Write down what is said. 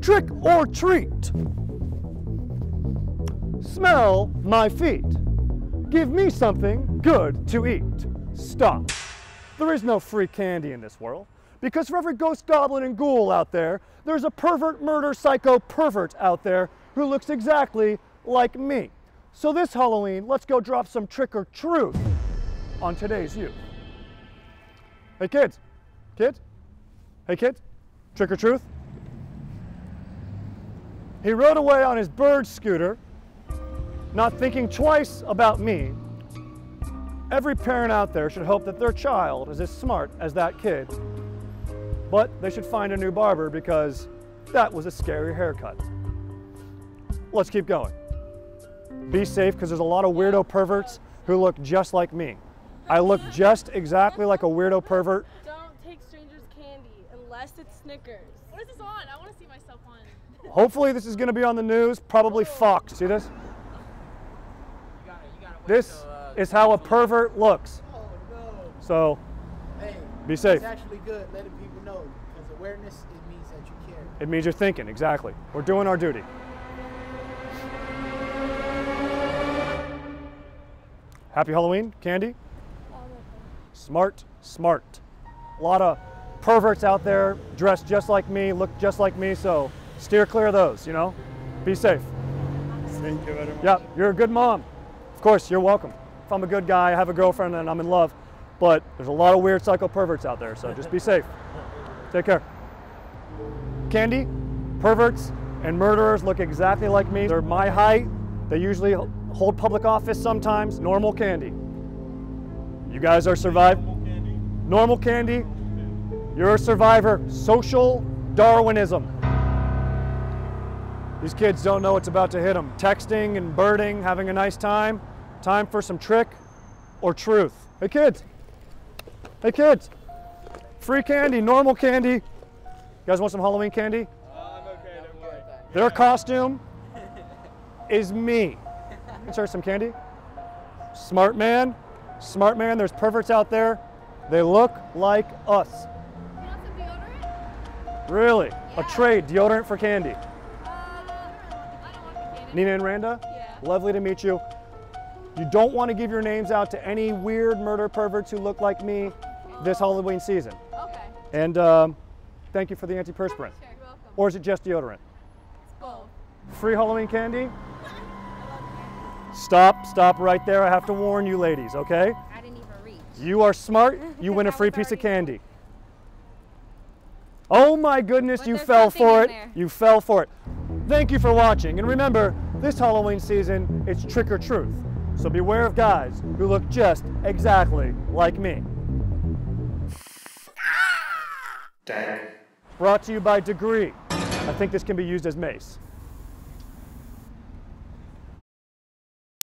Trick or treat. Smell my feet. Give me something good to eat. Stop. There is no free candy in this world. Because for every ghost, goblin, and ghoul out there, there's a pervert, murder, psycho pervert out there who looks exactly like me. So this Halloween, let's go drop some trick or truth on today's youth. Hey kids, kids, hey kids, trick or truth? He rode away on his bird scooter, not thinking twice about me. Every parent out there should hope that their child is as smart as that kid. But they should find a new barber because that was a scary haircut. Let's keep going. Be safe because there's a lot of weirdo perverts who look just like me. I look just exactly like a weirdo pervert. Don't take strangers' candy unless it's Snickers. What is this on? I want to see myself on. Hopefully this is going to be on the news, probably Fox. See this? This is how a pervert looks. Oh no. So Hey. Be safe. It's actually good letting people know because awareness it means that you care. it means you're thinking, exactly. We're doing our duty. Happy Halloween, Candy? Smart, smart. A lot of perverts out there dressed just like me, look just like me, so steer clear of those, you know? Be safe. Thank you very much. Yeah, you're a good mom. Of course, you're welcome. If I'm a good guy, I have a girlfriend, and I'm in love, but there's a lot of weird psycho perverts out there, so just be safe. Take care. Candy, perverts, and murderers look exactly like me. They're my height. They usually hold public office sometimes. Normal candy. You guys are survive. Normal candy. You're a survivor. Social Darwinism. These kids don't know what's about to hit them. Texting and birding, having a nice time. Time for some trick or truth. Hey kids. Hey kids. Free candy, normal candy. You guys want some Halloween candy? Uh, I'm okay, don't worry. Their costume is me. Insert some candy. Smart man. Smart man. There's perverts out there. They look like us. You want some deodorant? Really. A Yeah. trade, deodorant for candy. Nina and Randa, Yeah. lovely to meet you. You don't want to give your names out to any weird murder perverts who look like me this Halloween season. Okay. And um, thank you for the antiperspirant. Sure. You're welcome. Or is it just deodorant? It's both. Free Halloween candy? Stop, stop right there. I have to warn you ladies, okay? I didn't even reach. You are smart, you win a free piece of candy. Oh my goodness, But you fell for it. You fell for it. Thank you for watching. And remember, this Halloween season, it's trick or truth. So beware of guys who look just exactly like me. Dang. Brought to you by Degree. I think this can be used as mace.